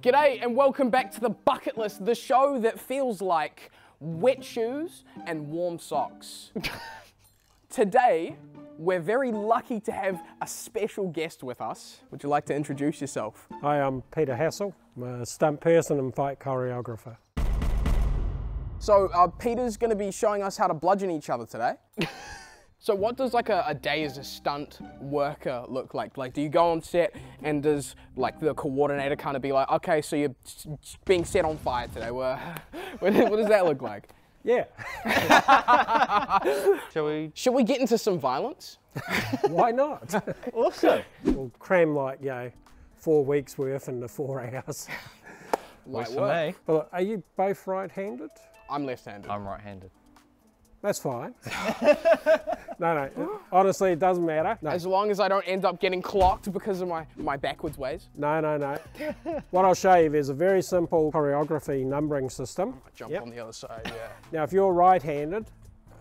G'day and welcome back to the Bucket List, the show that feels like wet shoes and warm socks. Today, we're very lucky to have a special guest with us. Would you like to introduce yourself? Hi, I'm Peter Hassall. I'm a stunt person and fight choreographer. So, uh, Peter's going to be showing us how to bludgeon each other today. so, what does like a, a, day as a stunt worker look like? Like, do you go on set and does like the coordinator kind of be like, okay, so you're being set on fire today? Well, what does that look like? Yeah. Shall we? Should we get into some violence? Why not? Also. We'll cram like, you know, four weeks worth into four hours. Like for me. But are you both right-handed? I'm left-handed. I'm right-handed. That's fine. no, no, honestly, it doesn't matter. No, As long as I don't end up getting clocked because of my, my backwards ways. no, no. no. what I'll show you is a very simple choreography numbering system. Jump Yep. on the other side, yeah. Now, if you're right-handed,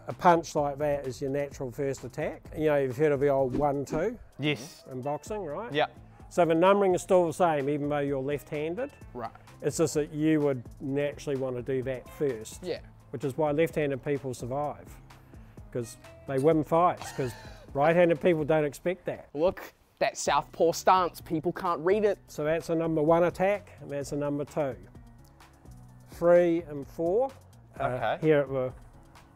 a punch like that is your natural first attack. You know, you've heard of the old one-two Yes. Mm-hmm. in boxing, right? Yeah. So the numbering is still the same, even though you're left-handed. Right. It's just that you would naturally want to do that first, Yeah. Which is why left-handed people survive, because they win fights, because right-handed people don't expect that. Look, that southpaw stance, people can't read it. So that's a number one attack, and that's a number two. Three and four, uh, Okay. here at the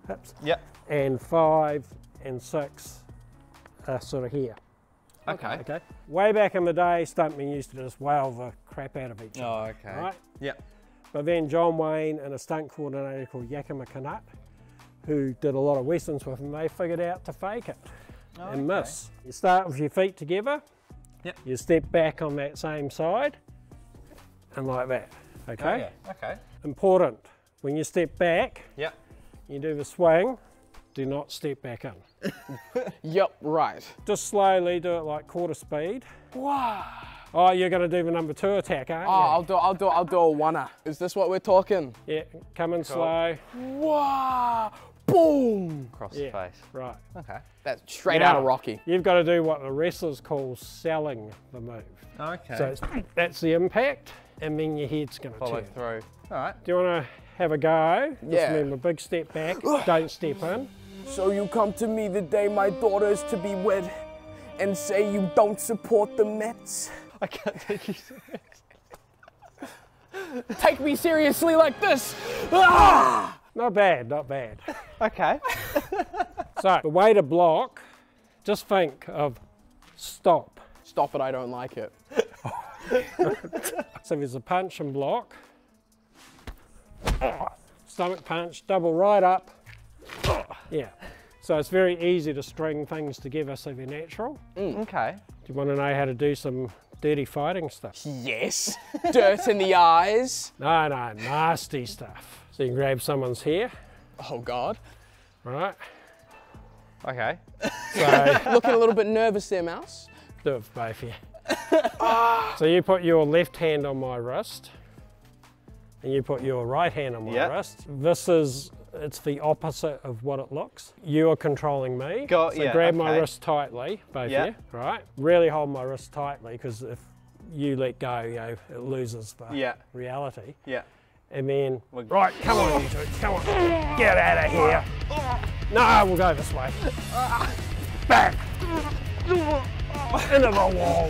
hips, Yep. and five and six are sort of here. Okay. Okay. Way back in the day, stuntmen used to just whale the crap out of each other. Oh, okay. Right? Yep. But then John Wayne and a stunt coordinator called Yakima Canutt, who did a lot of westerns with him, they figured out to fake it oh, and okay. miss. You start with your feet together. Yep. You step back on that same side, and like that. Okay. Oh, yeah. Okay. Important. When you step back, Yep. you do the swing. Do not step back in. Yep, right. Just slowly do it like quarter speed. Wow. Oh, you're going to do the number two attack, aren't Oh, I'll do, I'll do, I'll do a oneer. Is this what we're talking? Yeah. Come in slow. Wow. Boom. Across Yeah. the face. Right. Okay. That's straight Now, out of Rocky. You've got to do what the wrestlers call selling the move. Okay. So it's, that's the impact, and then your head's going to follow turn. through. All right. Do you want to have a go? Just Yeah. remember, big step back, don't step in. So you come to me the day my daughter is to be wed and say you don't support the Mets? I can't take you serious. Take me seriously like this. Ah! Not bad, not bad. Okay. so the way to block, just think of stop. Stop it, I don't like it. So there's a punch and block. Stomach punch, double right up. Yeah. So it's very easy to string things together so they're natural. Okay. Do you want to know how to do some dirty fighting stuff? Yes. Dirt in the eyes. No, no, nasty stuff. So you can grab someone's hair, Oh God. right? Okay. So Looking a little bit nervous there, Mouse. do it for both of you. so you put your left hand on my wrist, and you put your right hand on my Yep. wrist. This is, it's the opposite of what it looks. You are controlling me. Got- so yeah, grab my wrist tightly, both Yep. of you, right? Really hold my wrist tightly, because if you let go, you know, it loses the Yeah. reality. Yeah. And then, We're- right, come on, you two, come on, get out of here. No, we'll go this way. Back. Into the wall.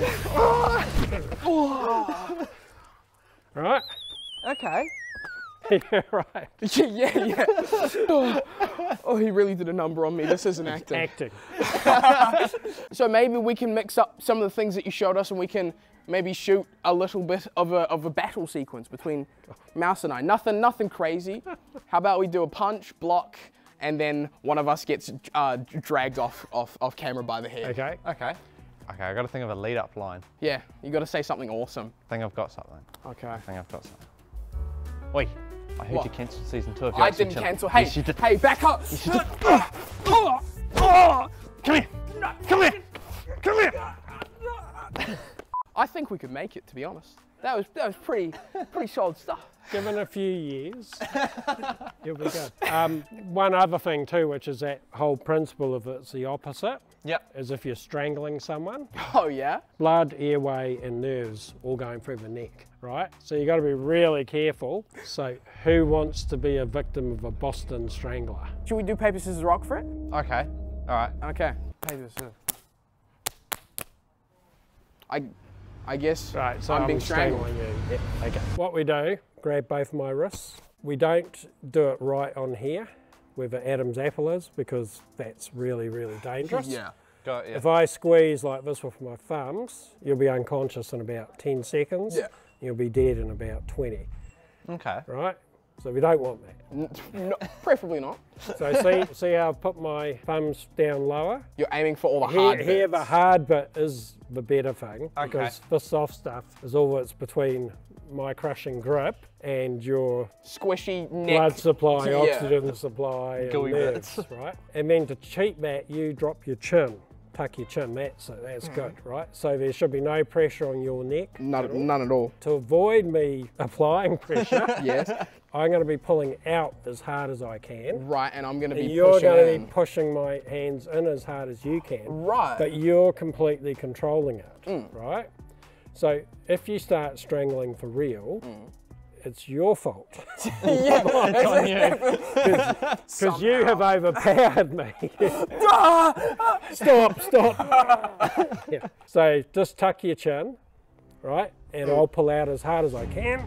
right? Okay. yeah, right. Yeah, yeah, yeah. Oh, he really did a number on me. This isn't acting. Acting. So maybe we can mix up some of the things that you showed us and we can maybe shoot a little bit of a, of a battle sequence between Mouse and I. Nothing, nothing crazy. How about we do a punch, block, and then one of us gets uh, dragged off, off, off camera by the hair. Okay. Okay. Okay. I got to think of a lead-up line. Yeah, you got to say something awesome. I think I've got something. Okay. I think I've got something. Wait. I heard What? you cancelled season two of I didn't cancel. Hey, Yes, you did. hey, back up. Come here. Come here. Come here. I think we could make it, to be honest. That was that was pretty pretty solid stuff. Given a few years, you'll be good. Um, one other thing too, which is that whole principle of it's the opposite, Yep. is if you're strangling someone, Oh yeah. blood, airway, and nerves all going through the neck, right? So you got to be really careful. So who wants to be a victim of a Boston strangler? Should we do paper scissors rock for it? Okay. All right. Okay. Paper scissors. I I guess Right, so I'm I'm, being strangled. strangling you. Yeah, okay. What we do, grab both my wrists. We don't do it right on here, where the Adam's apple is, because that's really, really dangerous. Yeah. Got it. If I squeeze like this with my thumbs, you'll be unconscious in about 10 seconds. Yeah. You'll be dead in about 20, Okay. right? So we don't want that. No, preferably not. So see, see how I've put my thumbs down lower? You're aiming for all the Here, hard here the hard bit is the better thing Okay. because the soft stuff is all that's between my crushing grip and your squishy neck. blood supply, Yeah. oxygen supply, and nerves, bits. right? And then to cheat that, you drop your chin, tuck your chin. That's that's Mm-hmm. good, right? So there should be no pressure on your neck. None, none at all. To avoid me applying pressure, Yes. I'm going to be pulling out as hard as I can. right, and I'm going to be you're pushing going to in. be pushing my hands in as hard as you can. Right. But you're completely controlling it, Mm. right? So if you start strangling for real, Mm. it's your fault yeah. on you. because you have overpowered me. stop, stop. yeah. So just tuck your chin, right? And I'll pull out as hard as I can.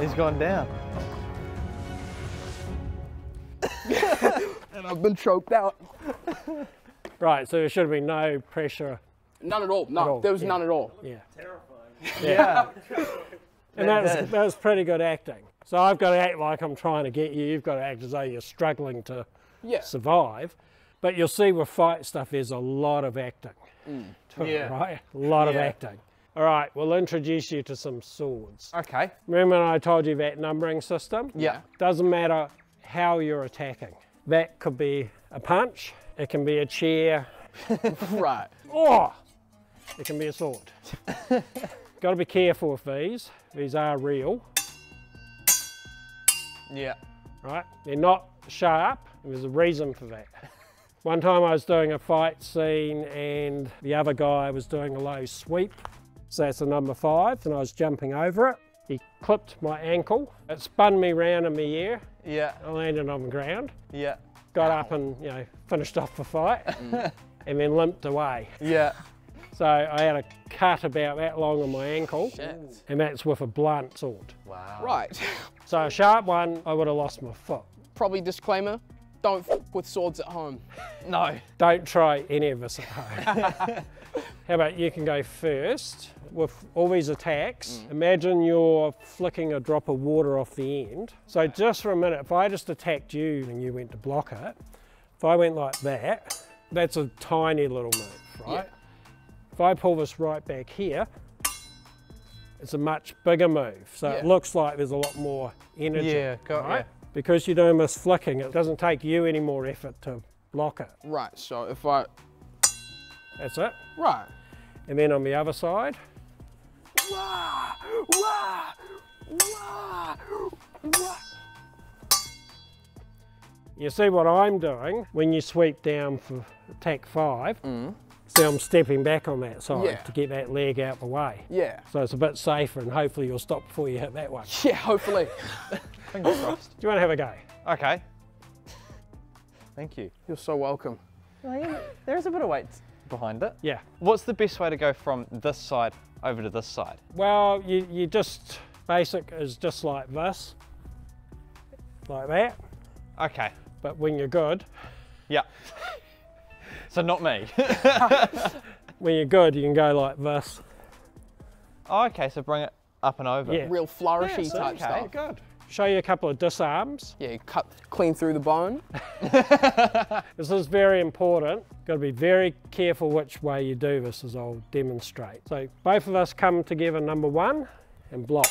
He's gone down. and I've been choked out. Right, so there should be no pressure. None at all. No, all, there was yeah. none at all. Yeah. Terrifying. Yeah. And that was, That- that was pretty good acting. So I've got to act like I'm trying to get you. You've got to act as though you're struggling to Yeah. survive. But you'll see with fight stuff, there's a lot of acting. it, mm. Yeah. Right? A lot of acting. All right, we'll introduce you to some swords. Okay. Remember when I told you that numbering system? Yeah. Doesn't matter how you're attacking. That could be a punch, it can be a chair, Right. or it can be a sword. Got to be careful with these. These are real, Yeah. right? They're not sharp. and There's a reason for that. One time I was doing a fight scene and the other guy was doing a low sweep. So that's a number five, and I was jumping over it. He clipped my ankle. It spun me round in the air. Yeah. I landed on the ground. Yeah. got up and you know finished off the fight mm. and then limped away Yeah. so i had a cut about that long on my ankle Shit. and that's with a blunt sword Wow. Right. so a sharp one i would have lost my foot Probably disclaimer. Don't f- with swords at home. No. don't try any of us at home. How about you can go first with all these attacks. Mm. Imagine you're flicking a drop of water off the end. So just for a minute if i just attacked you and you went to block it if i went like that that's a tiny little move right? If i pull this right back here it's a much bigger move. So it looks like there's a lot more energy Yeah, got right? ya. Because you're doing this flicking it doesn't take you any more effort to block it Right. So if I. that's it Right. and then on the other side Wah, wah, wah, wah. You see what I'm doing when you sweep down for attack five. Mm. See, I'm stepping back on that side Yeah. to get that leg out of the way. Yeah. So it's a bit safer and hopefully you'll stop before you hit that one. Yeah. Hopefully. Fingers crossed. Do you want to have a go? Okay. Thank you. You're so welcome. Well, There's a bit of weight behind it. Yeah. What's the best way to go from this side over to this side? Well, you, you just, basic is just like this, like that. Okay. But when you're good, Yeah. so not me. when you're good, you can go like this. oh, okay, so bring it up and over. Yeah. Real flourishy Yeah, so- type okay. stuff. Good. Show you a couple of disarms. Yeah. You cut clean through the bone. This is very important. Got to be very careful which way you do this as I'll demonstrate. So both of us come together number one and block.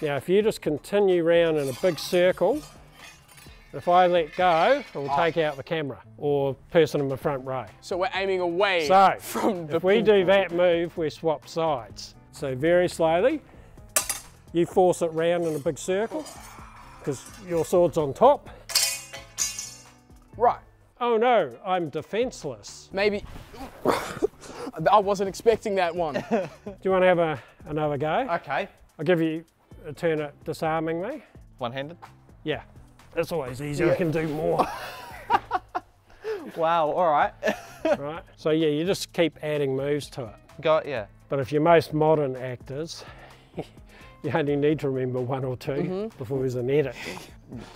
Now if you just continue round in a big circle, If I let go, it will ah. take out the camera or person in the front row. So we're aiming away So, from the if we do that move, we swap sides. So very slowly, you force it round in a big circle because your sword's on top. Right. Oh no, I'm defenseless. Maybe. I wasn't expecting that one. Do you want to have a, another go? Okay. I'll give you a turn at disarming me. One-handed. Yeah, that's always easier. I can do more. Wow. All right. right? So yeah, you just keep adding moves to it. Got yeah. But if you're most modern actors, you only need to remember one or 2 before there's an edit.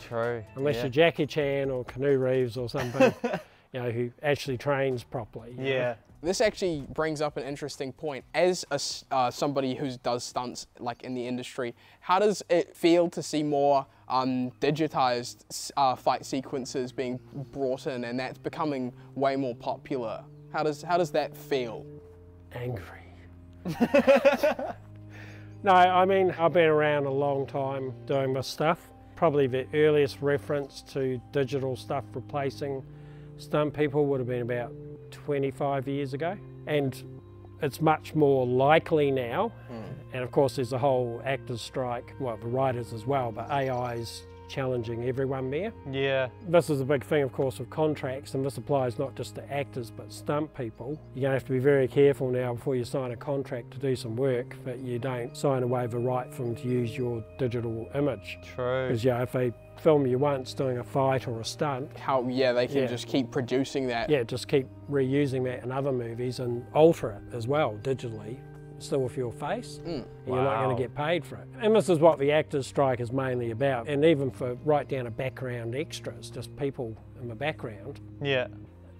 True. Unless yeah. you're Jackie Chan or Keanu Reeves or somebody, you know, who actually trains properly. you know. Yeah. This actually brings up an interesting point. As a s uh, somebody who does stunts like in the industry, how does it feel to see more um, digitized uh, fight sequences being brought in, and that's becoming way more popular? How does how does that feel? Angry. no, I mean, I've been around a long time doing this stuff. Probably the earliest reference to digital stuff replacing stunt people would have been about 25 years ago. And it's much more likely now. And of course, there's a whole actors' strike, well, the writers as well, but AI's challenging everyone there. Yeah. This is a big thing, of course, of contracts, and this applies not just to actors but stunt people. You're going to have to be very careful now before you sign a contract to do some work that you don't sign away the right for them to use your digital image. True. Because, yeah, if they film you once doing a fight or a stunt, How yeah they can Yeah. just keep producing that. yeah, just keep reusing that in other movies and alter it as well digitally. Still with your face, mm. and you're not going to get paid for it. And this is what the actors' strike is mainly about. And even for right down to background extras, just people in the background, Yeah.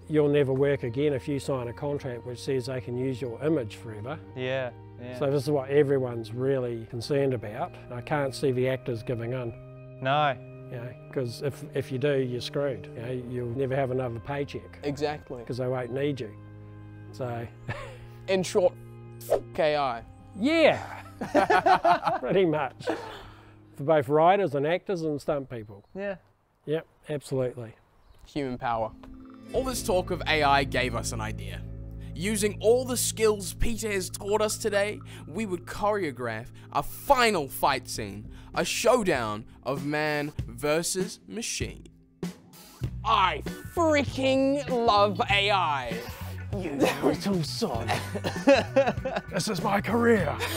you'll never work again if you sign a contract which says they can use your image forever. Yeah. Yeah. So this is what everyone's really concerned about. I can't see the actors giving in, no. you know, because if, if you do, you're screwed. You know, you'll never have another paycheck Exactly. because they won't need you. So, In short, f- AI. yeah, pretty much. For both writers and actors and stunt people. Yeah. Yep, absolutely. Human power. All this talk of AI gave us an idea. Using all the skills Peter has taught us today, we would choreograph a final fight scene, a showdown of man versus machine. I freaking love AI. You little son. this is my career.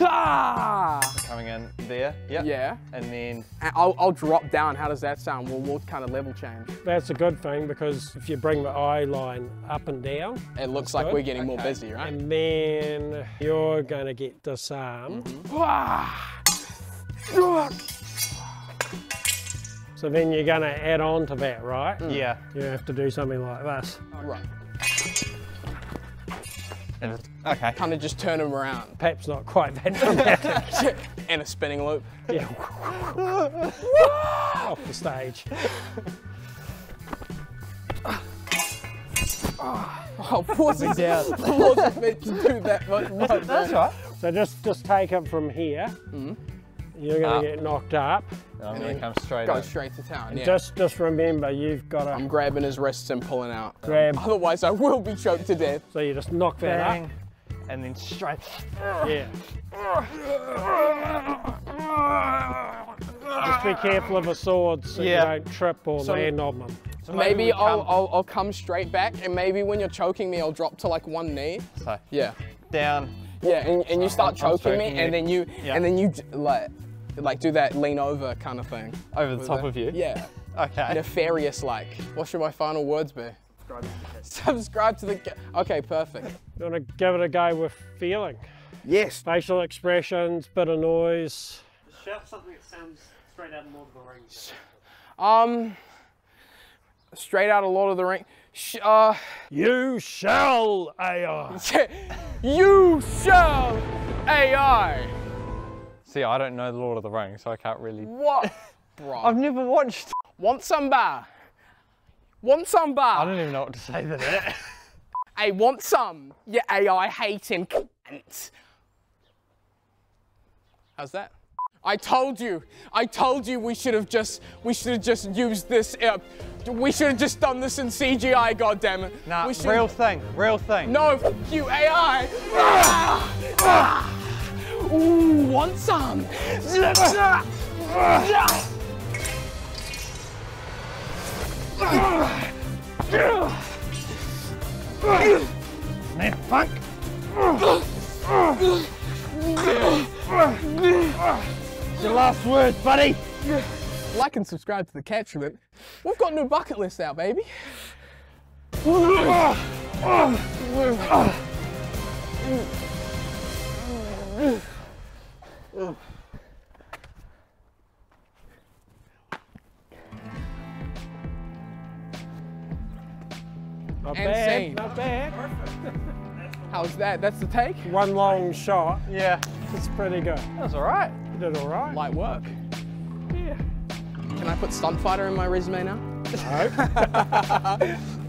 Ah! Coming in there. Yep. Yeah. And then And I'll, I'll drop down. How does that sound? We'll, we'll kind of level change. That's a good thing because if you bring the eye line up and down, It looks like good. we're getting more busy, right? and then you're going to get disarmed. Ah! So then you're going to add on to that, right? yeah. You have to do something like this. Right. And it's, okay. Kind of just turn them around. Perhaps not quite that dramatic. In a spinning loop. yeah. Off the stage. Oh, wasn't down. wasn't meant to do that much. much That's right. So just just take it from here. Mm-hmm. You're going to ah. get knocked up. I'm gonna come straight Go in. straight to town. Yeah. Just just remember you've got to... I'm grabbing his wrists and pulling out. Um, grab. Otherwise, I will be choked to death. So you just knock that Bang. And then straight. Yeah. Just be careful of the swords so Yeah. you don't trip or So- land on them. So Maybe we I'll, come- I'll, I'll come straight back, and maybe when you're choking me, I'll drop to like one knee. So Yeah. down. Yeah, and, and you start I'm choking me, stroking and then you, Yeah. and then you d- like, like do that lean over kind of thing. Over the top of you? Yeah. Okay. Nefarious like. What should my final words be? Subscribe to the. ca- Okay, perfect. You want to give it a go with feeling. Yes. Facial expressions, bit of noise. Just Shout something that sounds straight out of Lord of the Rings. Um. Straight out of Lord of the Ring. Sh- uh. You shall AI. you shall AI. See, I don't know the Lord of the Rings, so I can't really. What, bro? I've never watched. Want some bar? Want some bar? I don't even know what to say to that. Hey, want some? You AI hating cunt. How's that? I told you. I told you we should have just we should have just used this. Uh, we should have just done this in CGI. God damn it. Nah, we should- real thing, real thing. No, f- you AI. Ooh, want some? Man, fuck. Your last words, buddy. Like and subscribe to the Catchment. We've got new bucket lists out, baby. Not And bad, same. not bad. Perfect. How's that? That's the take. One long shot. Yeah, It's pretty good. that was all right. You did all right. Light work. Yeah. Can I put stunt fighter in my resume now? No.